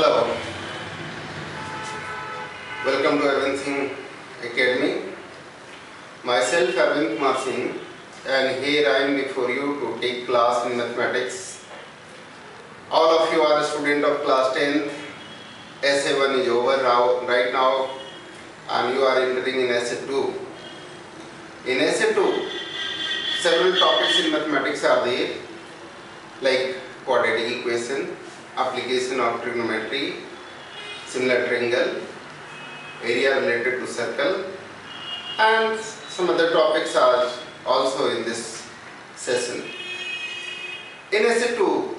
Hello. Welcome to Arbind Singh Academy. Myself Arbind Kumar Singh and here I am before you to take class in mathematics. All of you are a student of class 10th. SA1 is over now, right now and you are entering in SA2. In SA2, several topics in mathematics are there like quadratic equation, application of trigonometry, similar triangle, area related to circle and some other topics are also in this session. In SA2,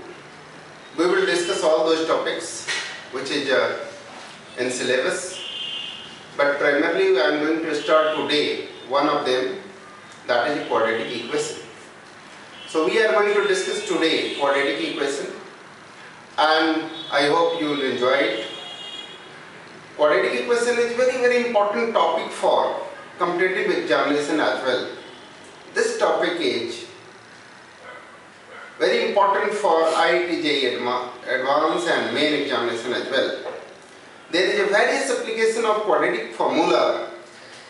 we will discuss all those topics which is uh, in syllabus but primarily I am going to start today one of them that is quadratic equation. So we are going to discuss today quadratic equation and I hope you will enjoy it. Quadratic equation is very very important topic for competitive examination as well. This topic is very important for IIT JEE advanced and main examination as well. There is a various application of quadratic formula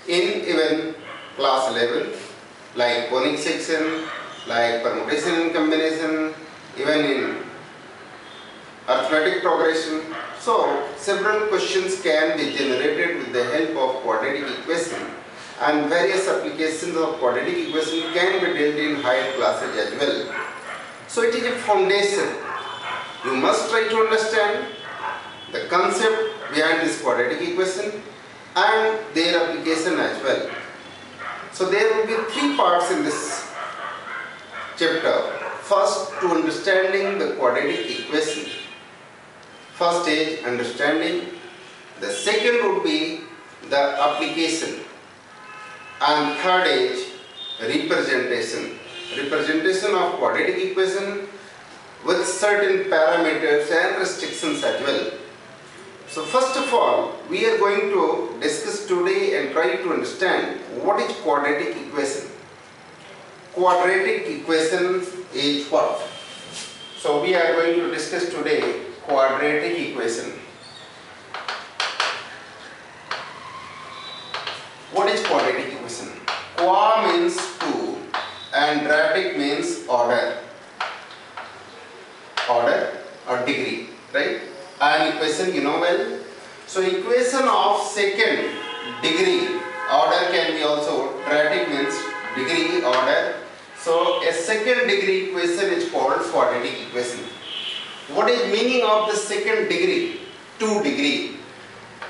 in even class 11 like conic section, like permutation and combination, even in arithmetic progression. So several questions can be generated with the help of quadratic equation and various applications of quadratic equation can be dealt in higher classes as well. So it is a foundation. You must try to understand the concept behind this quadratic equation and their application as well. So there will be three parts in this chapter. First to understanding the quadratic equation. First is understanding. The second would be the application. And third is representation. Representation of quadratic equation with certain parameters and restrictions as well. So first of all, we are going to discuss today and try to understand what is quadratic equation. Quadratic equation is what? So we are going to discuss today quadratic equation. What is quadratic equation? Qua means two and dratic means order. Order or degree, right? And equation you know well. So equation of second degree order can be also dratic means degree order. So a second degree equation is called quadratic equation. What is meaning of the second degree? 2 degree.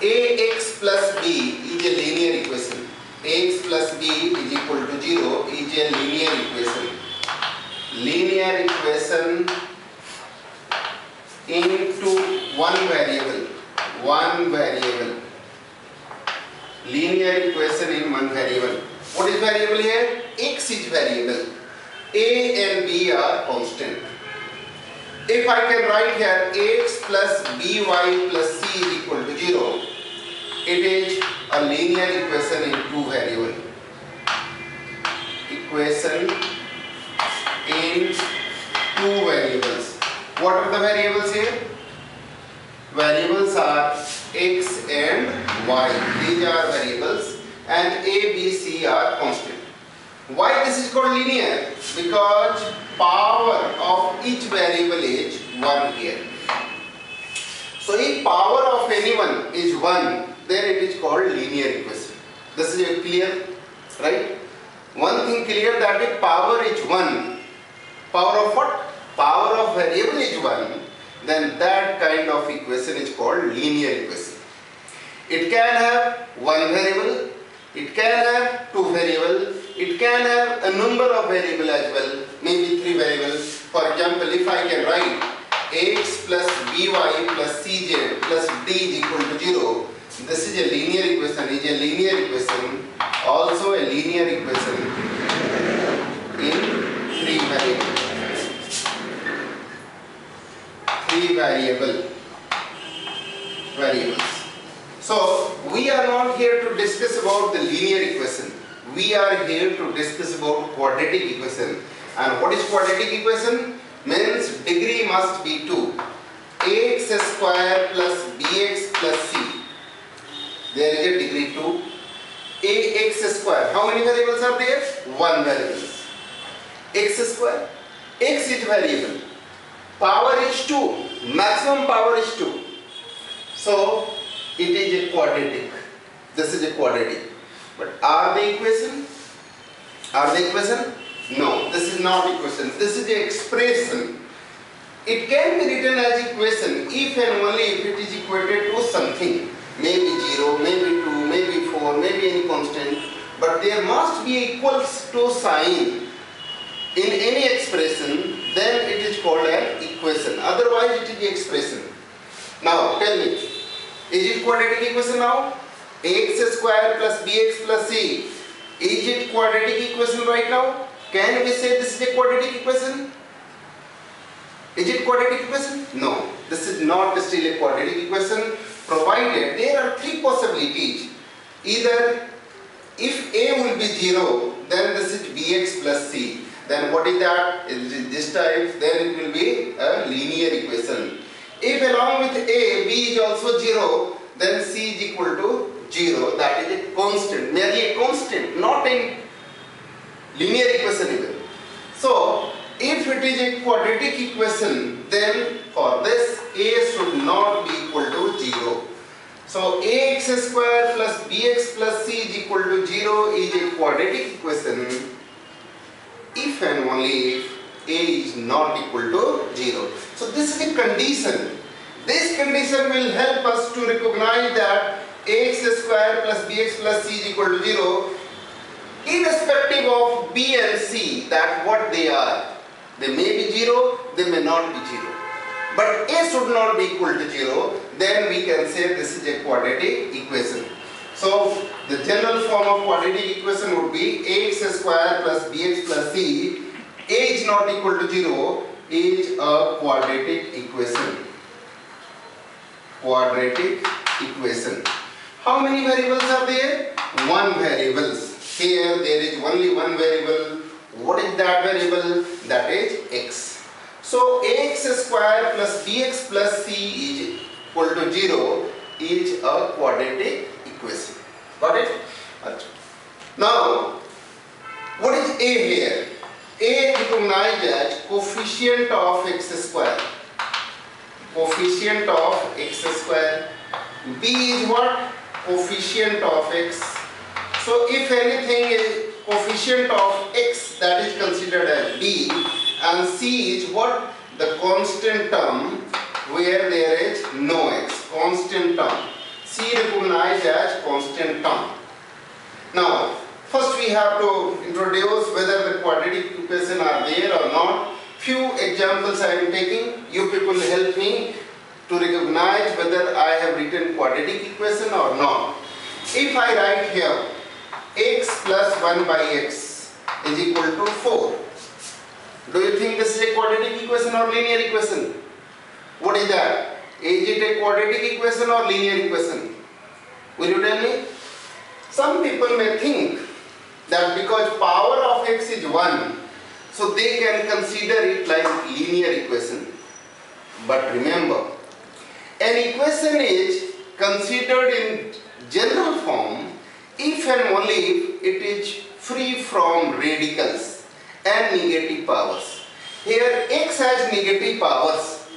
ax plus b is a linear equation. ax plus b is equal to 0 is a linear equation. Linear equation into one variable. One variable. Linear equation in one variable. What is variable here? x is variable. a and b are constant if I can write here ax plus by plus c is equal to 0, it is a linear equation in two variable. Equation in two variables. What are the variables here? Variables are x and y. These are variables and a, b, c are constant. Why this is called linear? Because power of each variable is 1 here. So if power of anyone is 1, then it is called linear equation. This is clear, right? One thing clear that if power is 1, power of what? Power of variable is 1, then that kind of equation is called linear equation. It can have one variable, it can have two variables, it can have a number of variables as well, maybe three variables. For example, if I can write x plus by plus cz plus d is equal to 0, this is a linear equation, is a linear equation, also a linear equation in three variables. Three variable variables. So we are not here to discuss about the linear equation we are here to discuss about quadratic equation. And what is quadratic equation? Means degree must be 2. ax square plus bx plus c. There is a degree 2. ax square. How many variables are there? One variable. x square. x is variable. Power is 2. Maximum power is 2. So it is a quadratic. This is a quadratic. But are they equation? Are they equation? No, this is not equation. This is the expression. It can be written as equation if and only if it is equated to something. Maybe 0, maybe 2, maybe 4, maybe any constant. But there must be equals to sign in any expression, then it is called an equation. Otherwise it is expression. Now tell me, is it quadratic equation now? Ax square plus bx plus c. Is it quadratic equation right now? Can we say this is a quadratic equation? Is it quadratic equation? No. This is not still a quadratic equation provided there are three possibilities. Either if a will be 0 then this is bx plus c. Then what is that? Is this type then it will be a linear equation. If along with a b is also 0 then c is equal to 0 that is a constant merely a constant not in linear equation even. So if it is a quadratic equation then for this a should not be equal to 0. So ax square plus bx plus c is equal to 0 is a quadratic equation if and only if a is not equal to 0. So this is a condition. This condition will help us to recognize that ax square plus bx plus c is equal to 0 irrespective of b and c that what they are. They may be 0, they may not be 0. But a should not be equal to 0, then we can say this is a quadratic equation. So the general form of quadratic equation would be ax square plus bx plus c. a is not equal to 0 is a quadratic equation. Quadratic equation. How many variables are there? One variables. Here there is only one variable. What is that variable? That is x. So ax square plus bx plus c is equal to 0 is a quadratic equation. Got it? Now, what is a here? a recognized as coefficient of x square. Coefficient of x square. b is what? Coefficient of x. So if anything is coefficient of x that is considered as b and c is what? The constant term where there is no x, constant term. c recognized as constant term. Now first we have to introduce whether the quadratic equation are there or not. Few examples I am taking, you people help me to recognize whether I have written quadratic equation or not. If I write here x plus 1 by x is equal to 4. Do you think this is a quadratic equation or linear equation? What is that? Is it a quadratic equation or linear equation? Will you tell me? Some people may think that because power of x is 1, so they can consider it like linear equation. But remember, an equation is considered in general form if and only if it is free from radicals and negative powers. Here x has negative powers.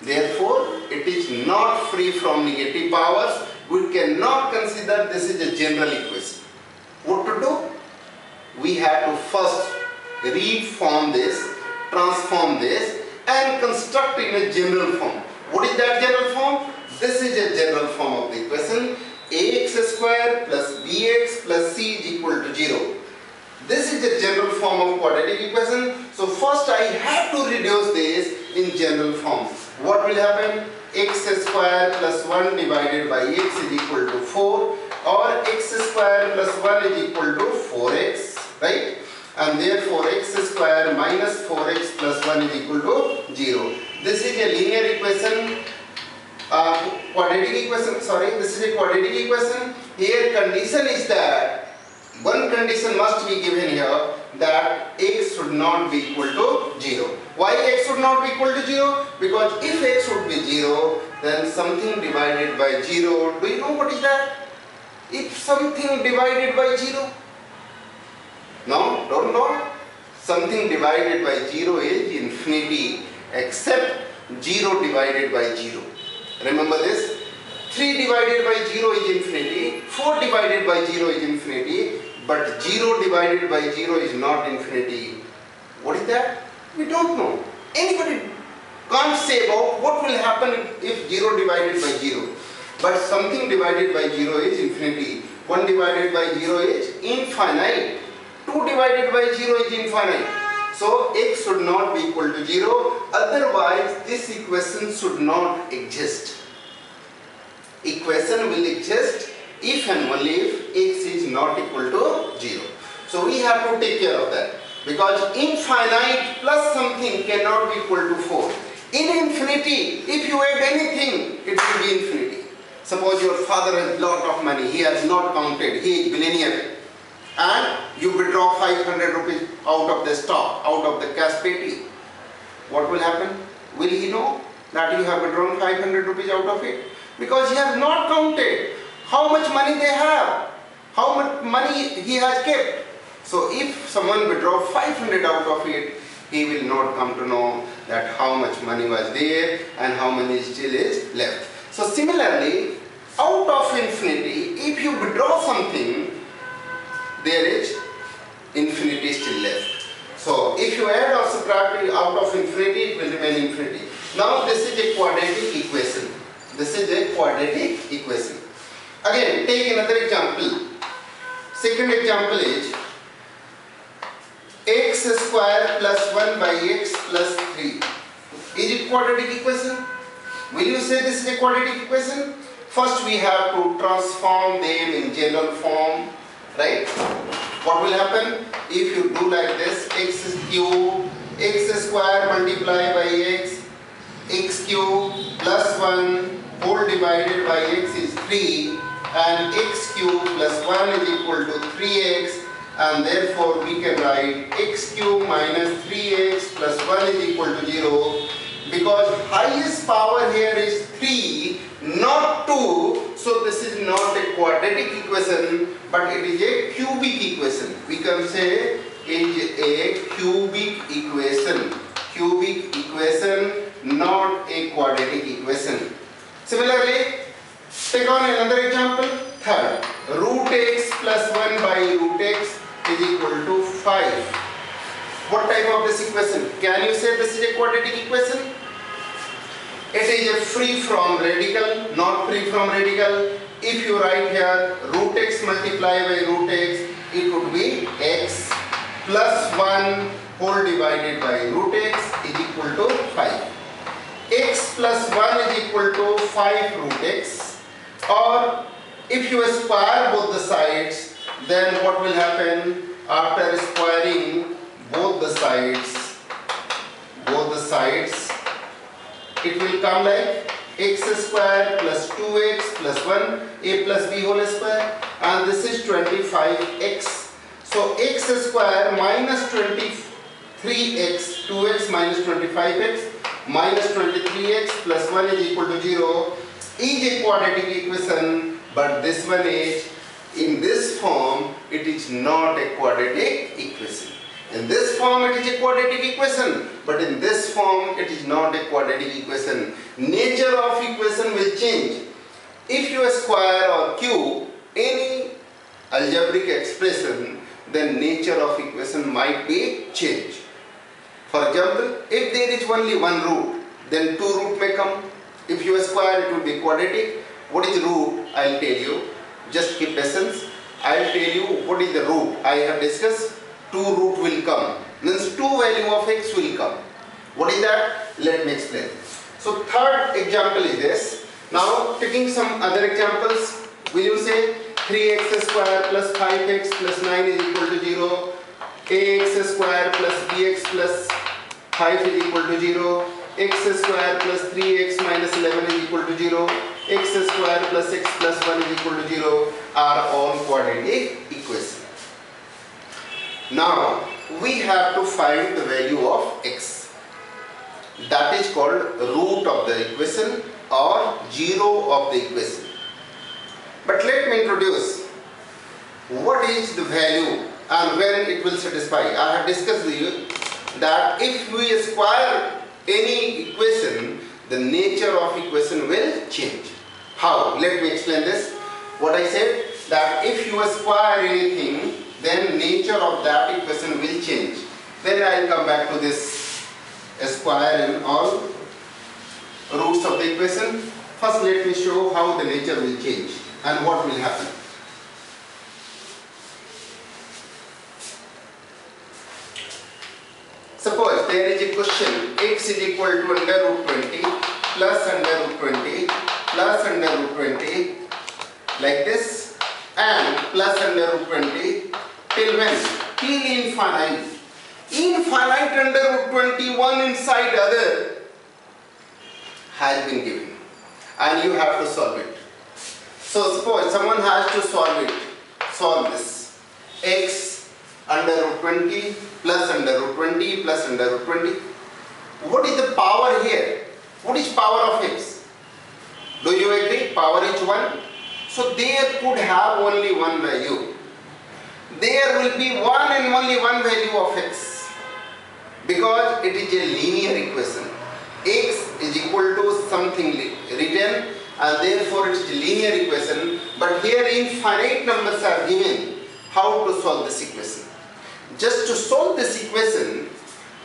Therefore, it is not free from negative powers. We cannot consider this is a general equation. What to do? We have to first reform this, transform this and construct in a general form. What is that general form? This is a general form of the equation ax square plus bx plus c is equal to 0. This is the general form of quadratic equation. So first I have to reduce this in general form. What will happen? x square plus 1 divided by x is equal to 4 or x square plus 1 is equal to 4x, right? And therefore x square minus 4x plus 1 is equal to 0. This is a linear equation, uh, quadratic equation, sorry, this is a quadratic equation. Here condition is that, one condition must be given here, that x should not be equal to 0. Why x should not be equal to 0? Because if x should be 0, then something divided by 0, do you know what is that? If something divided by 0, no, don't know. Something divided by 0 is infinity except 0 divided by 0. Remember this? 3 divided by 0 is infinity, 4 divided by 0 is infinity, but 0 divided by 0 is not infinity. What is that? We don't know. Anybody can't say about what will happen if 0 divided by 0. But something divided by 0 is infinity. 1 divided by 0 is infinite. 2 divided by 0 is infinite. So x should not be equal to 0. Otherwise this equation should not exist. Equation will exist if and only if x is not equal to 0. So we have to take care of that. Because infinite plus something cannot be equal to 4. In infinity, if you add anything, it will be infinity. Suppose your father has lot of money, he has not counted, he is billionaire. And you withdraw 500 rupees out of the stock, out of the cash petty. What will happen? Will he know that you have withdrawn 500 rupees out of it? Because he has not counted how much money they have, how much money he has kept. So if someone withdraw 500 out of it, he will not come to know that how much money was there and how many still is left. So similarly, out of infinity, if you withdraw something, there is infinity still left. So if you add or subtract out of infinity, it will remain infinity. Now this is a quadratic equation. This is a quadratic equation. Again, take another example. Second example is x square plus 1 by x plus 3. Is it quadratic equation? Will you say this is a quadratic equation? First we have to transform them in general form, right? What will happen? If you do like this, x cube, x square multiplied by x, x cube plus 1 whole divided by x is 3 and x cube plus 1 is equal to 3x and therefore we can write x cube minus 3x plus 1 is equal to 0 because highest power here is 3 not 2 so this is not a quadratic equation but it is a cubic equation. We can say is a cubic equation. Cubic equation not a quadratic equation. Similarly take on another example. Third root x plus 1 by root x is equal to 5 what type of this equation? Can you say this is a quadratic equation it is free from radical, not free from radical. If you write here root x multiplied by root x, it would be x plus 1 whole divided by root x is equal to 5. x plus 1 is equal to 5 root x or if you square both the sides then what will happen after squaring both the sides both the sides it will come like x square plus 2x plus 1 a plus b whole square and this is 25x. So x square minus 23x 2x minus 25x minus 23x plus 1 is equal to 0 is a quadratic equation but this one is in this form it is not a quadratic equation. In this form it is a quadratic equation, but in this form it is not a quadratic equation. Nature of equation will change. If you square or cube any algebraic expression, then nature of equation might be changed. For example, if there is only one root, then two root may come. If you square it will be quadratic. What is root? I will tell you. Just keep patience. I will tell you what is the root. I have discussed 2 root will come. Means 2 value of x will come. What is that? Let me explain. So third example is this. Now taking some other examples, will you say 3x square plus 5x plus 9 is equal to 0, ax square plus bx plus 5 is equal to 0, x square plus 3x minus 11 is equal to 0, x square plus x plus 1 is equal to 0 are all quadratic equations. Now, we have to find the value of x. That is called root of the equation or zero of the equation. But let me introduce what is the value and when it will satisfy. I have discussed with you that if we square any equation, the nature of equation will change. How? Let me explain this. What I said that if you square anything, then nature of that equation will change. Then I will come back to this square and all roots of the equation. First let me show how the nature will change and what will happen. Suppose there is a question x is equal to under root 20 plus under root 20 plus under root 20 like this and plus under root 20 till? Till infinite. Infinite under root 21 inside other has been given and you have to solve it. So suppose someone has to solve it, solve this x under root 20 plus under root 20 plus under root 20. What is the power here? What is power of x? Do you agree? Power is 1. So there could have only one value. There will be one and only one value of x because it is a linear equation. x is equal to something written and therefore it is a linear equation but here infinite numbers are given how to solve this equation. Just to solve this equation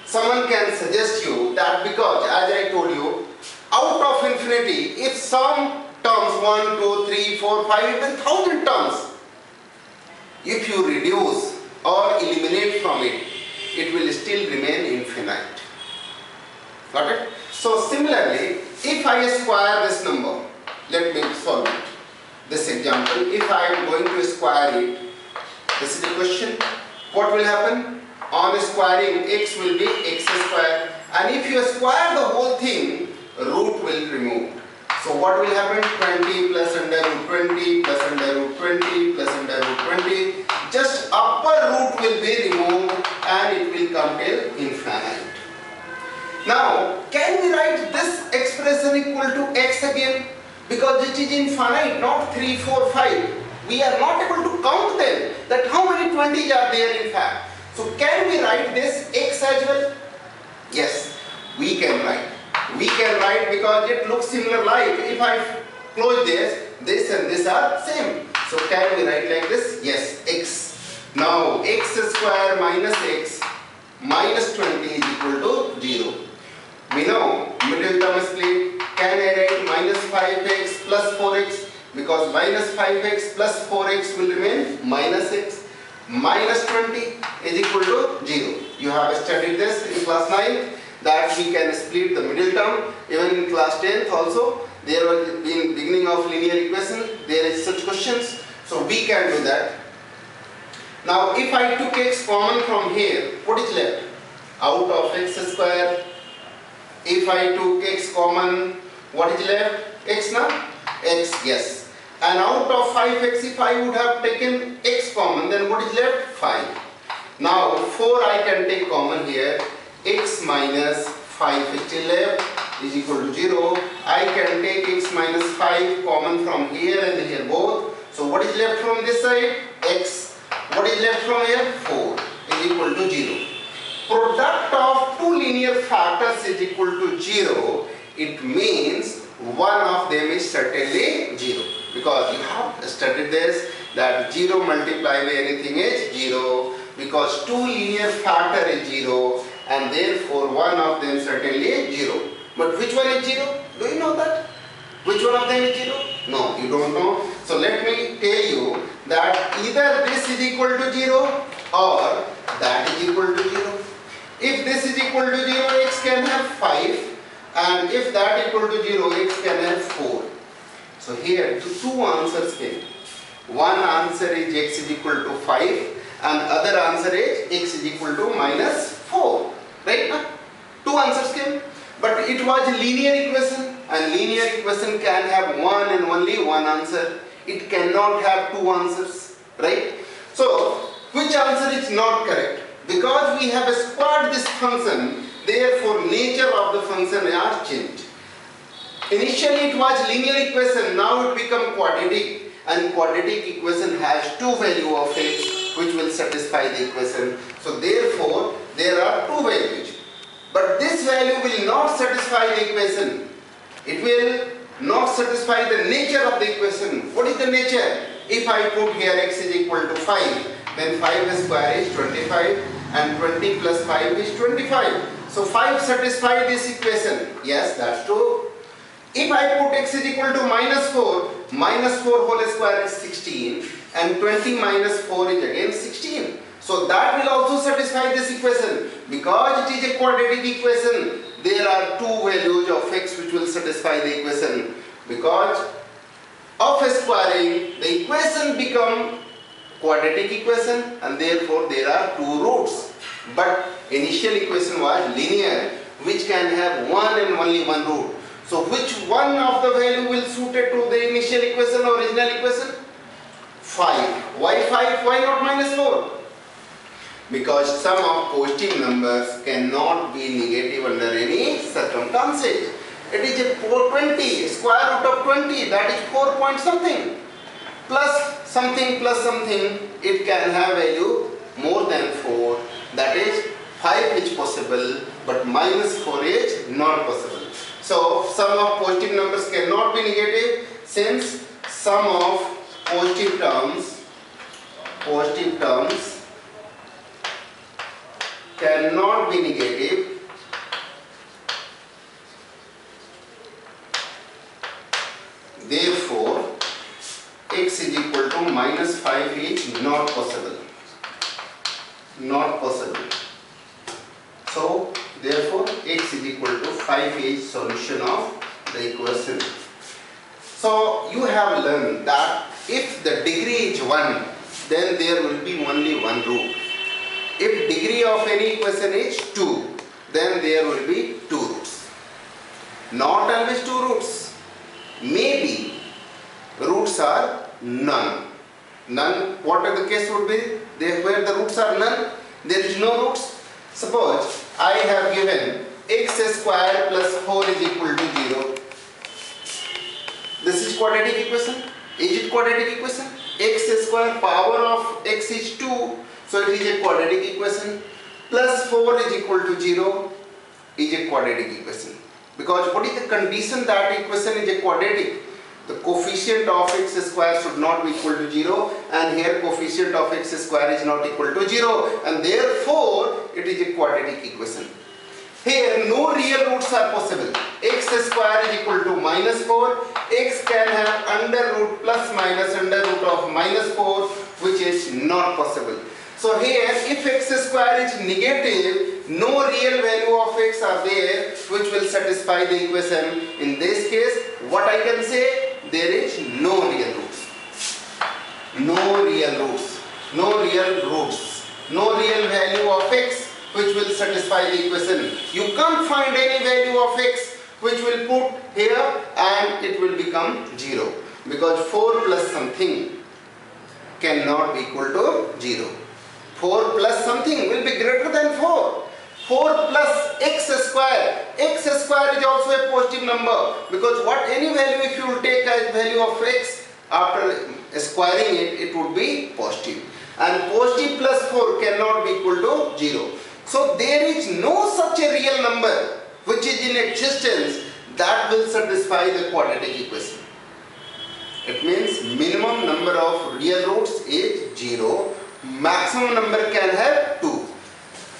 someone can suggest you that because as I told you out of infinity if some terms 1, 2, 3, 4, 5 even 1000 terms if you reduce or eliminate from it it will still remain infinite. Got it? So similarly if I square this number let me solve it. This example if I am going to square it this is the question. What will happen? On squaring x will be x square. And if you square the whole thing root will remove so what will happen? 20 plus under root 20 plus under root 20 plus under root 20. Just upper root will be removed and it will come till infinite. Now, can we write this expression equal to x again? Because it is infinite, not 3, 4, 5. We are not able to count them, that how many 20s are there in fact. So can we write this x as well? Yes, we can write we can write because it looks similar like if I close this, this and this are same. So can we write like this? Yes, x. Now x square minus x minus 20 is equal to 0. We know middle term split. Can I write minus 5x plus 4x? Because minus 5x plus 4x will remain minus x. Minus 20 is equal to 0. You have studied this in class 9 that we can split the middle term. Even in class 10th also there was in beginning of linear equation there is such questions. So we can do that. Now if I took x common from here what is left? Out of x square. If I took x common what is left? X now x yes. And out of 5x if I would have taken x common then what is left? 5 now 4 I can take common x minus 5 is equal to 0. I can take x minus 5 common from here and here both. So what is left from this side? x. What is left from here? 4 is equal to 0. Product of two linear factors is equal to 0. It means one of them is certainly 0. Because you have studied this that 0 multiplied by anything is 0. Because two linear factor is 0 and therefore one of them certainly is 0. But which one is 0? Do you know that? Which one of them is 0? No, you don't know. So let me tell you that either this is equal to 0 or that is equal to 0. If this is equal to 0, x can have 5 and if that equal to 0, x can have 4. So here two answers came. One answer is x is equal to 5 and other answer is x is equal to minus 4. Right? Now, two answers came. But it was a linear equation and linear equation can have one and only one answer. It cannot have two answers. Right? So, which answer is not correct? Because we have squared this function, therefore nature of the function are changed. Initially it was linear equation, now it become quadratic and quadratic equation has two value of x which will satisfy the equation. So therefore there are two values. But this value will not satisfy the equation. It will not satisfy the nature of the equation. What is the nature? If I put here x is equal to 5, then 5 square is 25 and 20 plus 5 is 25. So 5 satisfy this equation. Yes, that's true. If I put x is equal to minus 4, minus 4 whole square is 16 and 20 minus 4 is again 16. So that will also satisfy this equation. Because it is a quadratic equation, there are two values of x which will satisfy the equation. Because of squaring, the equation become quadratic equation and therefore there are two roots. But initial equation was linear which can have one and only one root. So which one of the value will suited to the initial equation or original equation? 5. Why 5? Why not minus 4? Because sum of positive numbers cannot be negative under any circumstances. It is a 420, square root of 20, that is 4 point something. Plus something plus something, it can have value more than 4, that is 5 is possible, but minus 4 is not possible. So sum of positive numbers cannot be negative since sum of positive terms positive terms cannot be negative therefore x is equal to minus 5 is not possible not possible so Therefore, x is equal to 5 is solution of the equation. So, you have learned that if the degree is 1, then there will be only one root. If degree of any equation is 2, then there will be two roots. Not always two roots. Maybe roots are none. None, what the case would be? There where the roots are none, there is no roots. Suppose I have given x square plus 4 is equal to 0. This is quadratic equation. Is it quadratic equation? x square power of x is 2. So it is a quadratic equation. Plus 4 is equal to 0 is a quadratic equation. Because what is the condition that equation is a quadratic? The coefficient of x square should not be equal to 0 and here coefficient of x square is not equal to 0 and therefore it is a quadratic equation. Here no real roots are possible. x square is equal to minus 4. x can have under root plus minus under root of minus 4 which is not possible. So here if x square is negative, no real value of x are there which will satisfy the equation. In this case, what I can say? there is no real roots. No real roots. No real roots. No real value of x which will satisfy the equation. You can't find any value of x which will put here and it will become 0 because 4 plus something cannot be equal to 0. 4 plus something will be greater than 4. 4 plus x square. x square is also a positive number because what any value if you will take as value of x after squaring it, it would be positive. And positive plus 4 cannot be equal to 0. So there is no such a real number which is in existence that will satisfy the quadratic equation. It means minimum number of real roots is 0. Maximum number can have 2.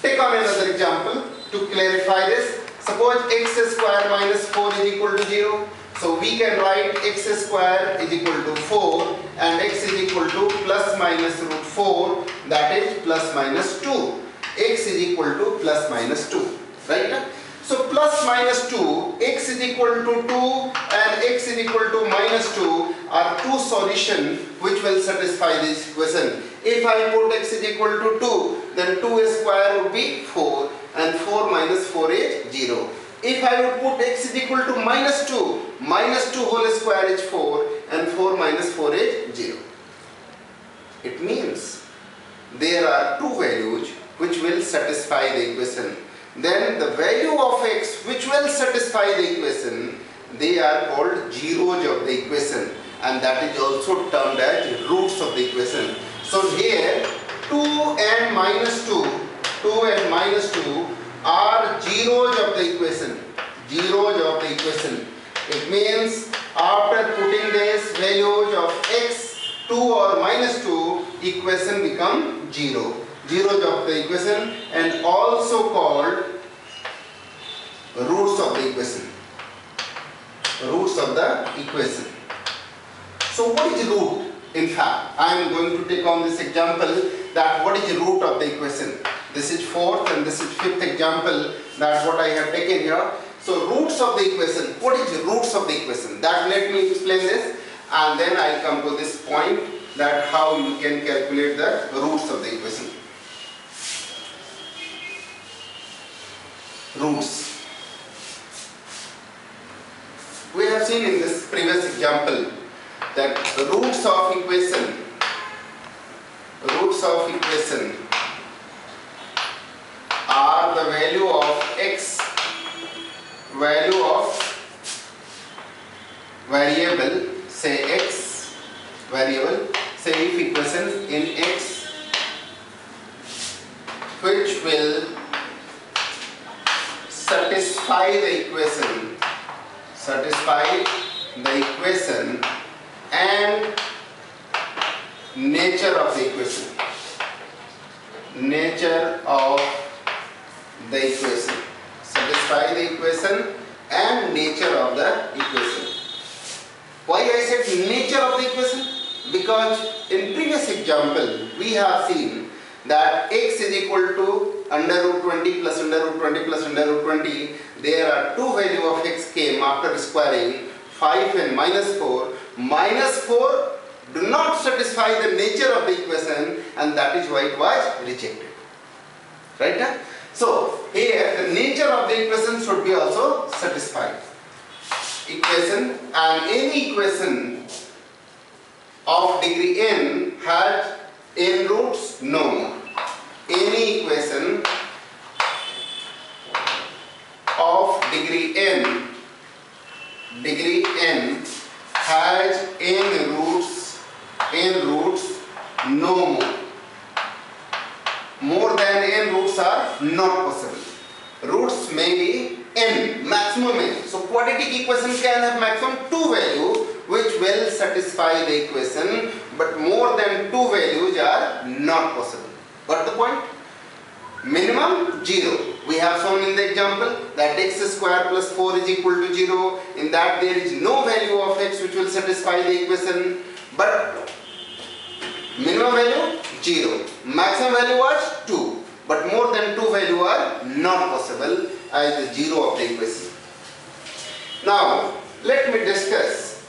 Take on another example to clarify this. Suppose x square minus 4 is equal to 0. So we can write x square is equal to 4 and x is equal to plus minus root 4 that is plus minus 2. x is equal to plus minus 2. Right? So plus minus 2, x is equal to 2 and x is equal to minus 2 are two solutions which will satisfy this equation. If I put x is equal to 2, then 2 square would be 4 and 4 minus 4 is 0. If I would put x is equal to minus 2, minus 2 whole square is 4 and 4 minus 4 is 0. It means there are two values which will satisfy the equation. Then the value of x which will satisfy the equation, they are called zeros of the equation and that is also termed as roots of the equation. So here 2 and minus 2, 2 and minus 2 are zeros of the equation, zeros of the equation. It means after putting this values of x 2 or minus 2 equation become 0. Zeros of the equation and also called roots of the equation. Roots of the equation. So what is root? In fact, I am going to take on this example that what is the root of the equation. This is fourth and this is fifth example. That's what I have taken here. So roots of the equation. What is the roots of the equation? That let me explain this and then I come to this point that how you can calculate the roots of the equation. Roots. We have seen in this previous example that the roots of equation roots of equation are the value of x value of variable say x variable say if equation in x which will satisfy the equation satisfy the equation and nature of the equation nature of the equation satisfy the equation and nature of the equation why I said nature of the equation because in previous example we have seen that x is equal to under root 20 plus under root 20 plus under root 20 there are two value of x came after squaring 5 and minus 4 minus 4 do not satisfy the nature of the equation and that is why it was rejected. Right? So, here the nature of the equation should be also satisfied. Equation and any equation of degree n has n roots? No. Any equation of degree n degree n has n n roots no more. More than n roots are not possible. Roots may be n maximum n. So quadratic equation can have maximum two value which will satisfy the equation but more than two values are not possible. Got the point? Minimum 0 we have shown in the example that x square plus 4 is equal to 0 in that there is no value of x which will satisfy the equation. But minimum value 0 maximum value was 2 but more than 2 value are not possible as the 0 of the equation now let me discuss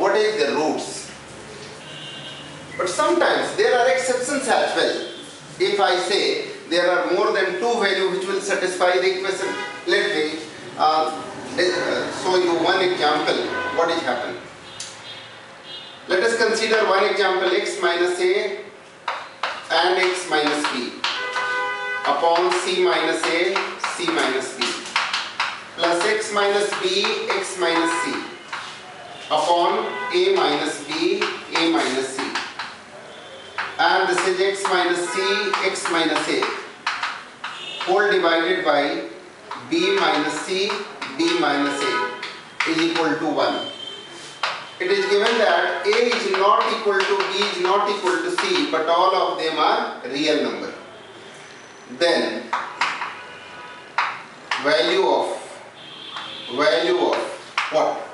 what is the roots but sometimes there are exceptions as well if I say there are more than two value which will satisfy the equation. Let me uh, show you one example what is happened. Let us consider one example x minus a and x minus b. Upon c minus a c minus b. Plus x minus b x minus c. Upon a minus b a minus c. And this is x minus c x minus a. Whole divided by b minus c b minus a is equal to 1 it is given that a is not equal to b is not equal to c but all of them are real number then value of value of what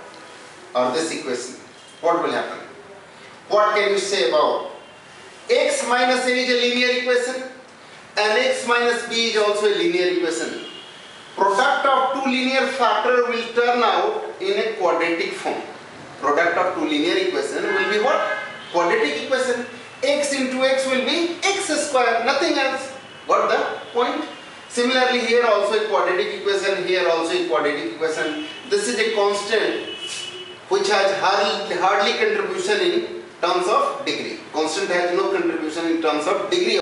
or this equation what will happen what can you say about x minus a is a linear equation and x minus b is also a linear equation. Product of two linear factor will turn out in a quadratic form. Product of two linear equation will be what? Quadratic equation. x into x will be x square, nothing else. Got the point? Similarly here also a quadratic equation, here also a quadratic equation. This is a constant which has hardly, hardly contribution in terms of degree. Constant has no contribution in terms of degree